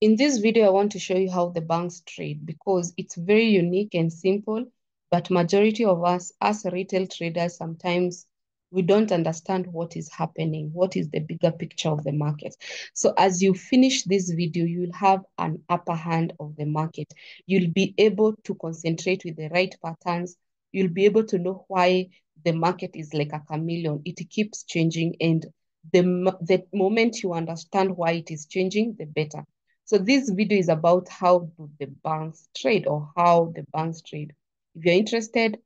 In this video, I want to show you how the banks trade because it's very unique and simple, but majority of us, as retail traders, sometimes we don't understand what is happening, what is the bigger picture of the market. So as you finish this video, you'll have an upper hand of the market. You'll be able to concentrate with the right patterns. You'll be able to know why the market is like a chameleon. It keeps changing and the, the moment you understand why it is changing, the better. So this video is about how do the banks trade or how the banks trade. If you're interested,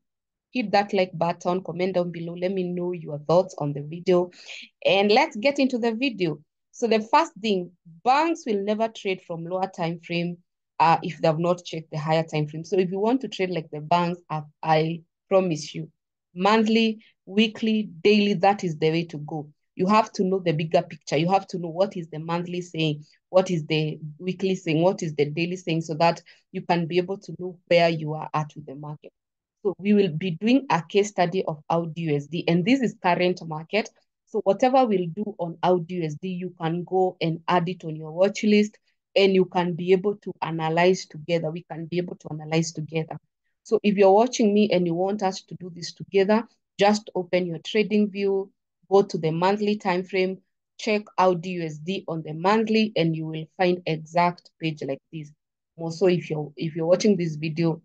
hit that like button, comment down below. Let me know your thoughts on the video. And let's get into the video. So the first thing, banks will never trade from lower time frame uh, if they have not checked the higher time frame. So if you want to trade like the banks, I, I promise you, monthly, weekly, daily, that is the way to go you have to know the bigger picture. You have to know what is the monthly saying, what is the weekly saying, what is the daily saying, so that you can be able to know where you are at with the market. So we will be doing a case study of AUDUSD, and this is current market. So whatever we'll do on AUDUSD, you can go and add it on your watch list, and you can be able to analyze together. We can be able to analyze together. So if you're watching me and you want us to do this together, just open your TradingView, go to the monthly time frame, check AUDUSD on the monthly, and you will find exact page like this. Also, if you're if you're watching this video,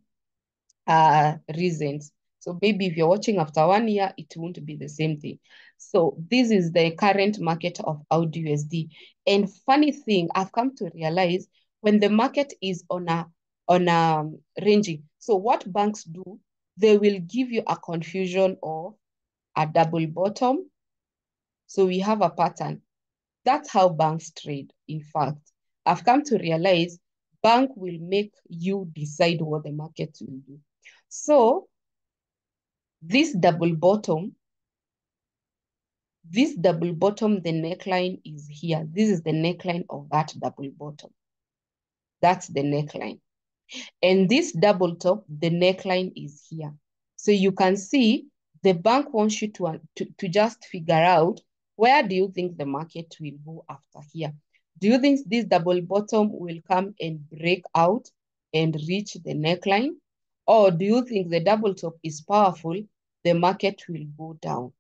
uh, reasons. So maybe if you're watching after one year, it won't be the same thing. So this is the current market of AUDUSD. And funny thing, I've come to realize when the market is on a on a ranging. So what banks do, they will give you a confusion of a double bottom, so we have a pattern. That's how banks trade, in fact. I've come to realize bank will make you decide what the market will do. So this double bottom, this double bottom, the neckline is here. This is the neckline of that double bottom. That's the neckline. And this double top, the neckline is here. So you can see the bank wants you to, to, to just figure out where do you think the market will go after here? Do you think this double bottom will come and break out and reach the neckline? Or do you think the double top is powerful, the market will go down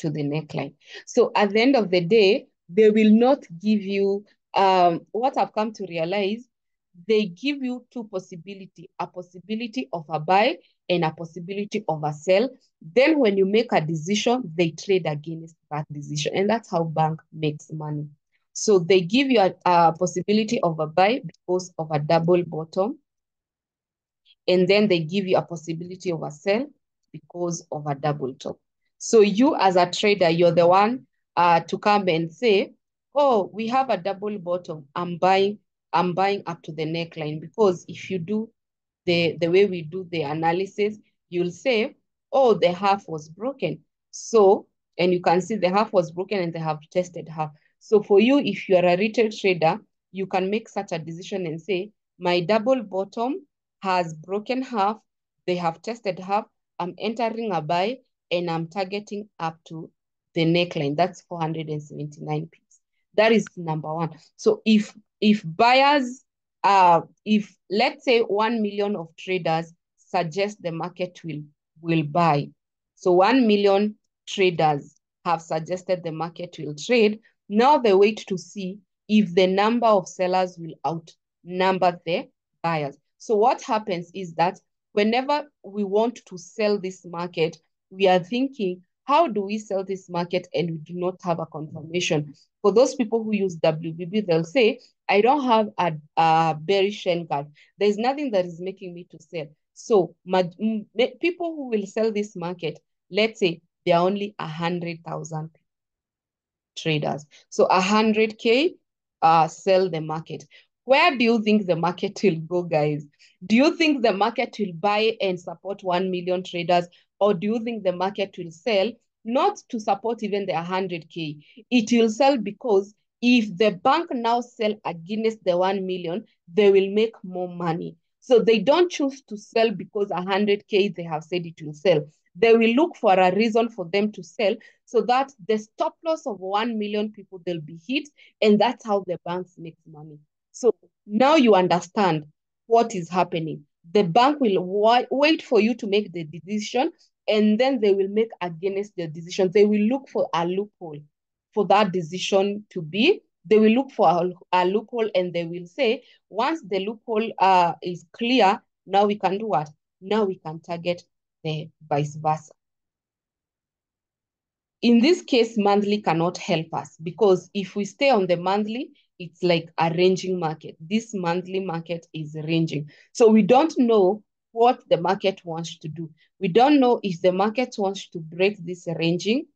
to the neckline? So at the end of the day, they will not give you, um, what I've come to realize, they give you two possibility, a possibility of a buy and a possibility of a sell. Then when you make a decision, they trade against that decision. And that's how bank makes money. So they give you a, a possibility of a buy because of a double bottom. And then they give you a possibility of a sell because of a double top. So you as a trader, you're the one uh, to come and say, oh, we have a double bottom. I'm buying, I'm buying up to the neckline because if you do the, the way we do the analysis, you'll say, oh, the half was broken. So, and you can see the half was broken and they have tested half. So for you, if you're a retail trader, you can make such a decision and say, my double bottom has broken half, they have tested half, I'm entering a buy and I'm targeting up to the neckline. That's 479 pips. That is number one. So if if buyers uh, if let's say 1 million of traders suggest the market will, will buy. So 1 million traders have suggested the market will trade. Now they wait to see if the number of sellers will outnumber the buyers. So what happens is that whenever we want to sell this market, we are thinking, how do we sell this market and we do not have a confirmation? For those people who use WBB, they'll say, I don't have a, a bearish gap. There's nothing that is making me to sell. So my, people who will sell this market, let's say there are only 100,000 traders. So 100K uh, sell the market. Where do you think the market will go, guys? Do you think the market will buy and support 1 million traders? Or do you think the market will sell not to support even the 100K? It will sell because if the bank now sell against the 1 million, they will make more money. So they don't choose to sell because 100K they have said it will sell. They will look for a reason for them to sell so that the stop loss of 1 million people, they'll be hit. And that's how the banks make money. So now you understand what is happening. The bank will wait for you to make the decision and then they will make against the decision. They will look for a loophole for that decision to be. They will look for a, a loophole and they will say, once the loophole uh, is clear, now we can do what? Now we can target the vice versa. In this case, monthly cannot help us because if we stay on the monthly, it's like a ranging market. This monthly market is ranging. So we don't know what the market wants to do. We don't know if the market wants to break this ranging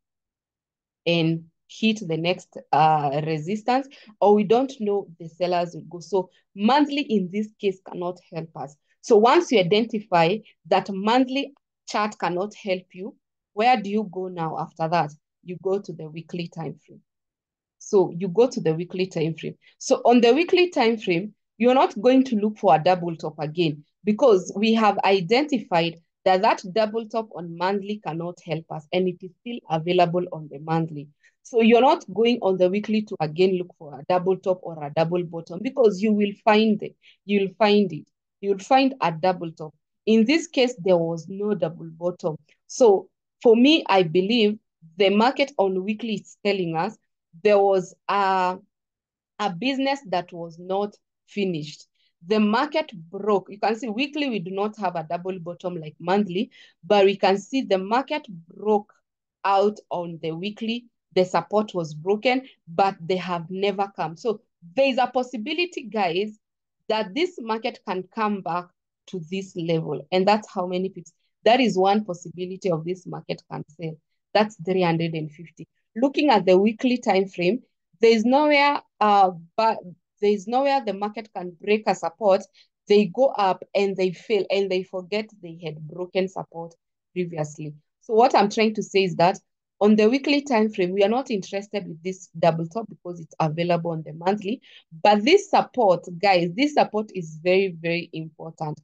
and hit the next uh, resistance, or we don't know the sellers will go. So monthly in this case cannot help us. So once you identify that monthly chart cannot help you, where do you go now after that? You go to the weekly time frame. So you go to the weekly time frame. So on the weekly time frame, you're not going to look for a double top again because we have identified that that double top on monthly cannot help us and it is still available on the monthly. So you're not going on the weekly to again look for a double top or a double bottom because you will find it. You'll find it. You'll find a double top. In this case, there was no double bottom. So for me, I believe the market on weekly is telling us there was a, a business that was not finished. The market broke. You can see weekly, we do not have a double bottom like monthly, but we can see the market broke out on the weekly. The support was broken, but they have never come. So there is a possibility, guys, that this market can come back to this level. And that's how many pips. That is one possibility of this market can sell. That's 350. Looking at the weekly time frame, there is nowhere uh but there is nowhere the market can break a support. They go up and they fail and they forget they had broken support previously. So what I'm trying to say is that on the weekly time frame, we are not interested with this double top because it's available on the monthly. But this support, guys, this support is very, very important.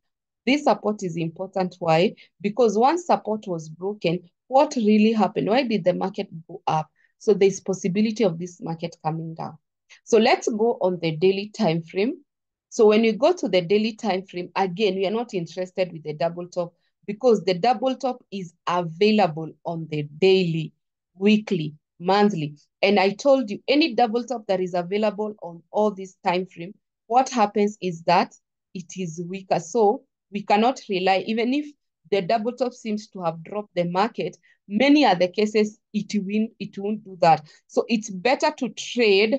This support is important. Why? Because once support was broken, what really happened? Why did the market go up? So there's possibility of this market coming down. So let's go on the daily time frame. So when you go to the daily time frame, again, we are not interested with the double top because the double top is available on the daily, weekly, monthly. And I told you, any double top that is available on all this time frame, what happens is that it is weaker. So we cannot rely, even if the double top seems to have dropped the market, many other cases it will it won't do that. So it's better to trade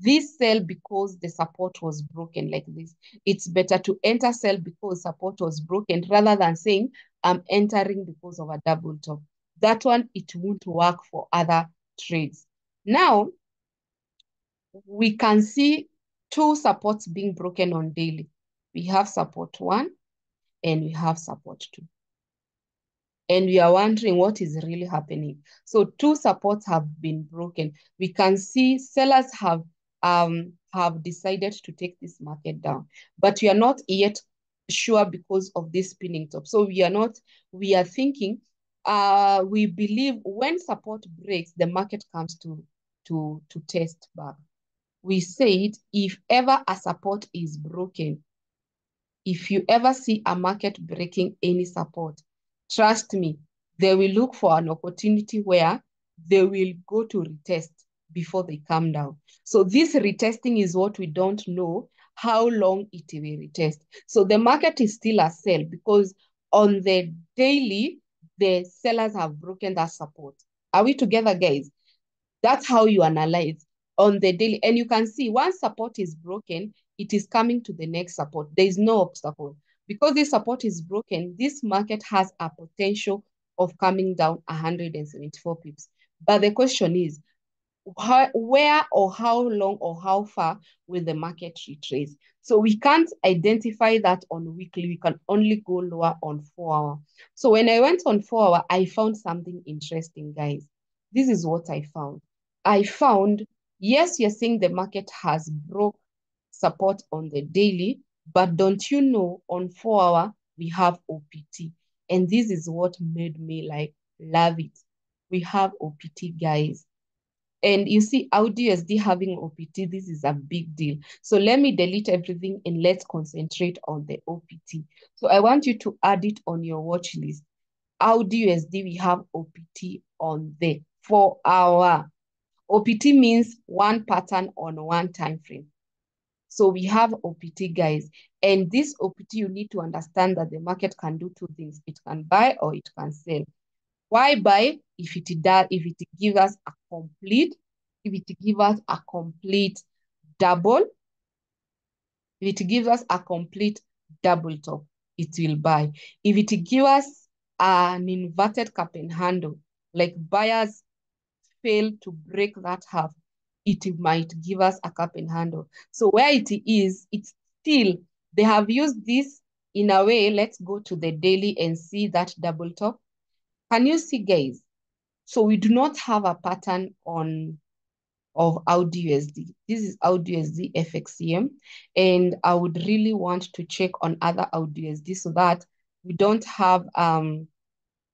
this sell because the support was broken like this. It's better to enter sell because support was broken rather than saying I'm entering because of a double top. That one, it won't work for other trades. Now, we can see two supports being broken on daily. We have support one and we have support two and we are wondering what is really happening. So two supports have been broken. We can see sellers have um have decided to take this market down, but we are not yet sure because of this spinning top. So we are not, we are thinking, uh, we believe when support breaks, the market comes to to to test back. We said if ever a support is broken, if you ever see a market breaking any support, trust me, they will look for an opportunity where they will go to retest before they come down. So this retesting is what we don't know how long it will retest. So the market is still a sell because on the daily, the sellers have broken that support. Are we together, guys? That's how you analyze on the daily. And you can see once support is broken, it is coming to the next support. There is no obstacle. Because this support is broken, this market has a potential of coming down 174 pips. But the question is, how, where or how long or how far will the market retrace? So we can't identify that on weekly. We can only go lower on four hour. So when I went on four hour, I found something interesting, guys. This is what I found. I found, yes, you're saying the market has broke support on the daily, but don't you know on four hour, we have OPT. And this is what made me like love it. We have OPT, guys. And you see AUDUSD having OPT, this is a big deal. So let me delete everything and let's concentrate on the OPT. So I want you to add it on your watch list. AUDUSD, we have OPT on the four hour. OPT means one pattern on one time frame. So we have OPT, guys. And this OPT, you need to understand that the market can do two things. It can buy or it can sell. Why buy? If it does, if it gives us a complete, if it gives us a complete double, if it gives us a complete double top, it will buy. If it gives us an inverted cup and handle, like buyers fail to break that half, it might give us a cup and handle. So where it is, it's still, they have used this in a way, let's go to the daily and see that double top. Can you see, guys? So we do not have a pattern on of AUDUSD. This is AUDUSD FXCM, and I would really want to check on other AUDUSD so that we don't have um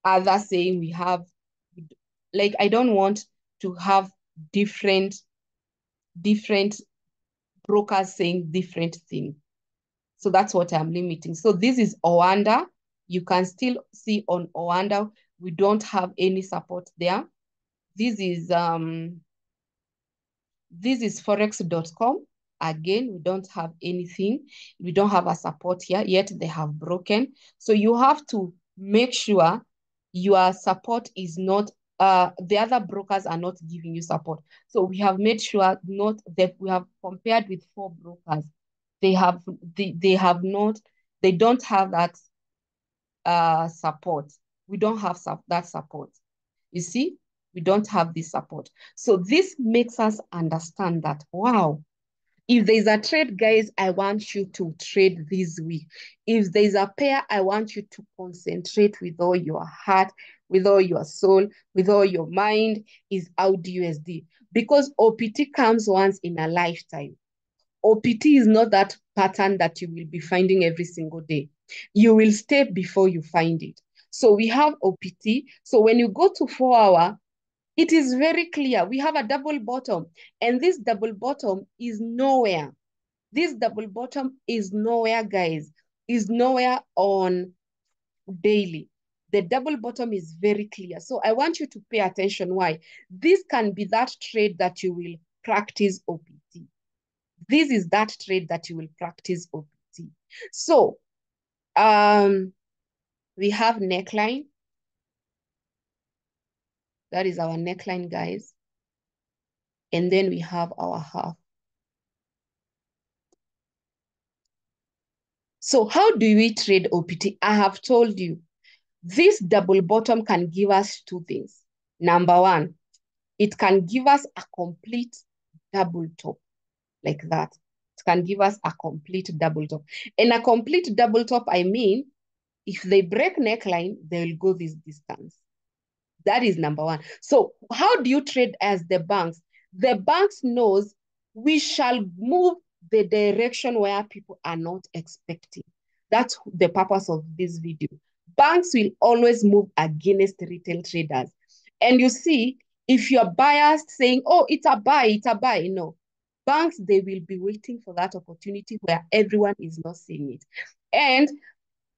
other saying we have, like I don't want to have different different brokers saying different things. So that's what I'm limiting. So this is Oanda. You can still see on Oanda, we don't have any support there. This is um this is forex.com. Again, we don't have anything. We don't have a support here, yet they have broken. So you have to make sure your support is not uh, the other brokers are not giving you support. So we have made sure not that we have compared with four brokers. They have they, they have not, they don't have that uh, support. We don't have that support. You see, we don't have this support. So this makes us understand that, wow, if there's a trade, guys, I want you to trade this week. If there's a pair, I want you to concentrate with all your heart, with all your soul, with all your mind, is AUDUSD. Because OPT comes once in a lifetime. OPT is not that pattern that you will be finding every single day. You will stay before you find it. So we have OPT. So when you go to four hour, it is very clear. We have a double bottom, and this double bottom is nowhere. This double bottom is nowhere, guys. Is nowhere on daily. The double bottom is very clear. So I want you to pay attention. Why? This can be that trade that you will practice OPT. This is that trade that you will practice OPT. So um, we have neckline. That is our neckline, guys. And then we have our half. So how do we trade OPT? I have told you, this double bottom can give us two things. Number one, it can give us a complete double top like that. It can give us a complete double top. And a complete double top, I mean, if they break neckline, they will go this distance. That is number one. So how do you trade as the banks? The banks knows we shall move the direction where people are not expecting. That's the purpose of this video. Banks will always move against retail traders. And you see, if you're biased saying, oh, it's a buy, it's a buy, no. Banks, they will be waiting for that opportunity where everyone is not seeing it. And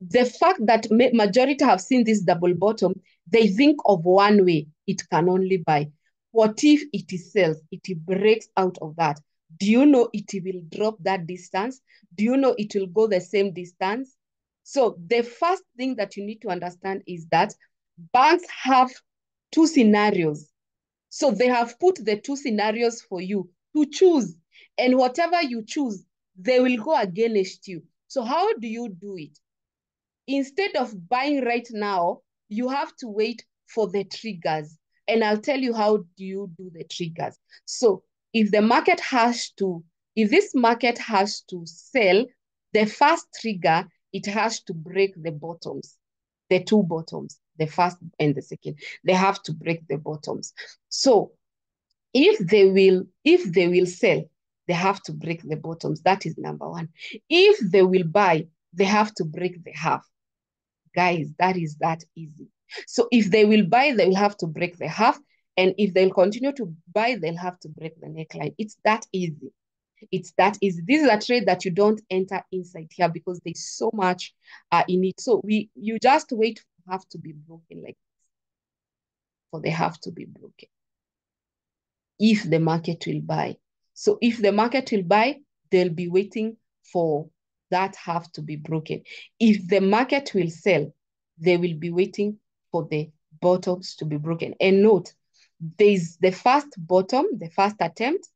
the fact that majority have seen this double bottom, they think of one way, it can only buy. What if it sells, it breaks out of that? Do you know it will drop that distance? Do you know it will go the same distance? So the first thing that you need to understand is that banks have two scenarios. So they have put the two scenarios for you to choose. And whatever you choose, they will go against you. So how do you do it? Instead of buying right now, you have to wait for the triggers. And I'll tell you how do you do the triggers. So if the market has to, if this market has to sell, the first trigger, it has to break the bottoms, the two bottoms, the first and the second. They have to break the bottoms. So if they will, if they will sell, they have to break the bottoms. That is number one. If they will buy, they have to break the half. Guys, that is that easy. So if they will buy, they will have to break the half. And if they'll continue to buy, they'll have to break the neckline. It's that easy. It's that easy. This is a trade that you don't enter inside here because there's so much uh, in it. So we you just wait for have to be broken like this. For they have to be broken. If the market will buy. So if the market will buy, they'll be waiting for that have to be broken. If the market will sell, they will be waiting for the bottoms to be broken. And note, there's the first bottom, the first attempt.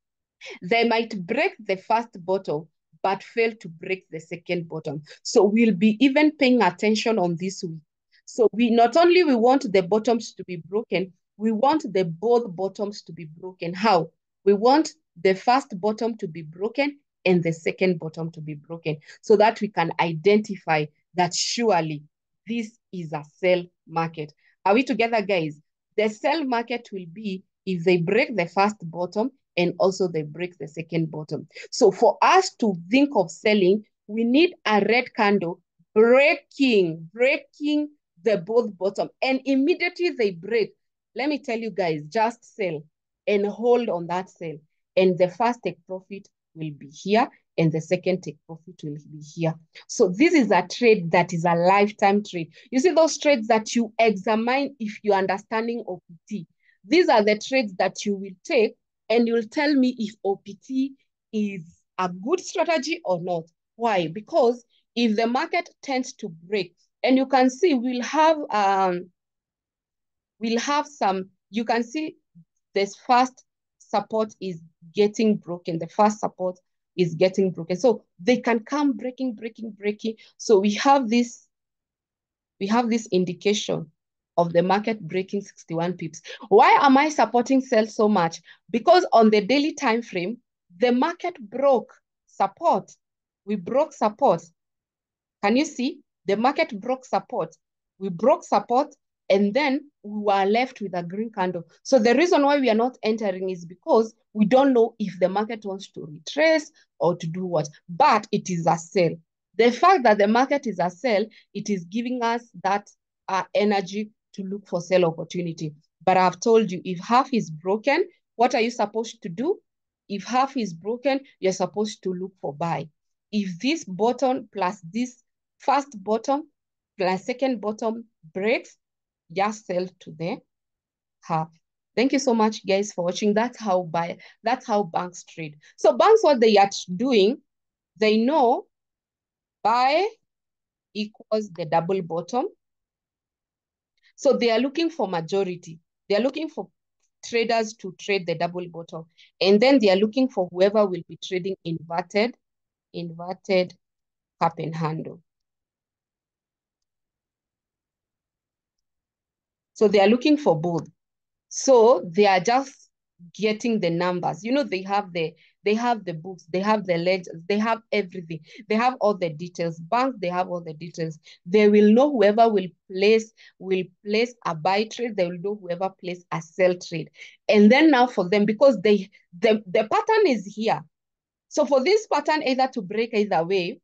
They might break the first bottom, but fail to break the second bottom. So we'll be even paying attention on this week. So we not only we want the bottoms to be broken, we want the both bottoms to be broken. How? We want the first bottom to be broken and the second bottom to be broken so that we can identify that surely this is a sell market. Are we together, guys? The sell market will be if they break the first bottom and also they break the second bottom. So for us to think of selling, we need a red candle breaking, breaking the both bottom. And immediately they break, let me tell you guys, just sell and hold on that sell. And the first take profit will be here and the second take profit will be here. So this is a trade that is a lifetime trade. You see those trades that you examine if you're understanding OPT. These are the trades that you will take and you'll tell me if OPT is a good strategy or not. Why? Because if the market tends to break, and you can see we'll have um we'll have some, you can see this first support is getting broken. The first support is getting broken. So they can come breaking, breaking, breaking. So we have this, we have this indication of the market breaking 61 pips. Why am I supporting sell so much? Because on the daily time frame, the market broke support. We broke support. Can you see? The market broke support. We broke support and then we were left with a green candle. So the reason why we are not entering is because we don't know if the market wants to retrace or to do what, but it is a sell. The fact that the market is a sell, it is giving us that uh, energy to look for sell opportunity. But I've told you, if half is broken, what are you supposed to do? If half is broken, you're supposed to look for buy. If this bottom plus this first bottom plus second bottom breaks, just sell to the half. Thank you so much, guys, for watching. That's how buy. That's how banks trade. So banks, what they are doing, they know buy equals the double bottom. So they are looking for majority. They are looking for traders to trade the double bottom. And then they are looking for whoever will be trading inverted, inverted cup and handle. So they are looking for both. So they are just getting the numbers. You know, they have the they have the books, they have the ledgers, they have everything. They have all the details. Banks, they have all the details. They will know whoever will place will place a buy trade. They will know whoever place a sell trade. And then now for them, because they the, the pattern is here. So for this pattern either to break either way,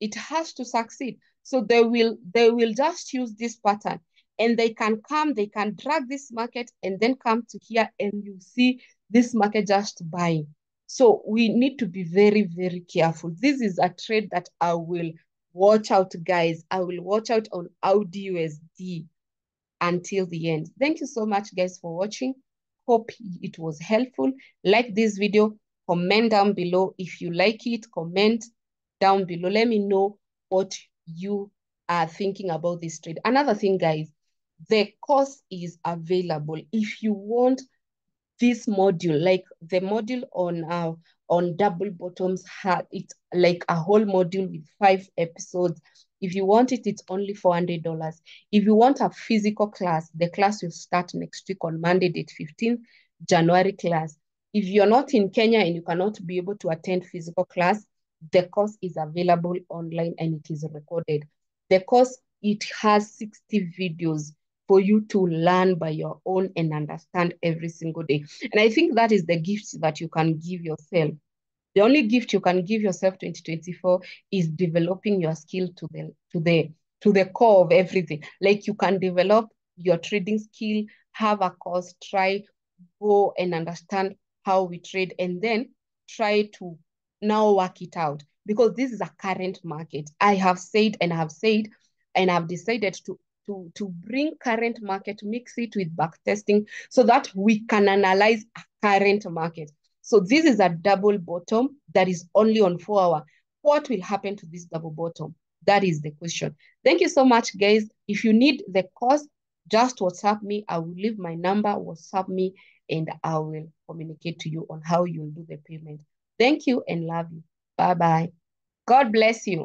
it has to succeed. So they will they will just use this pattern and they can come, they can drag this market and then come to here and you see this market just buying. So we need to be very, very careful. This is a trade that I will watch out, guys. I will watch out on Audi USD until the end. Thank you so much, guys, for watching. Hope it was helpful. Like this video, comment down below. If you like it, comment down below. Let me know what you are thinking about this trade. Another thing, guys, the course is available. If you want this module, like the module on uh, on double bottoms, had it's like a whole module with five episodes. If you want it, it's only $400. If you want a physical class, the class will start next week on Monday, date 15th, January class. If you're not in Kenya and you cannot be able to attend physical class, the course is available online and it is recorded. The course, it has 60 videos for you to learn by your own and understand every single day. And I think that is the gift that you can give yourself. The only gift you can give yourself 2024 is developing your skill to the to the to the core of everything. Like you can develop your trading skill, have a course, try go and understand how we trade and then try to now work it out because this is a current market. I have said and I have said and I've decided to to, to bring current market, mix it with back testing so that we can analyze current market. So this is a double bottom that is only on four hour. What will happen to this double bottom? That is the question. Thank you so much, guys. If you need the course, just WhatsApp me. I will leave my number, WhatsApp me, and I will communicate to you on how you'll do the payment. Thank you and love you. Bye-bye. God bless you.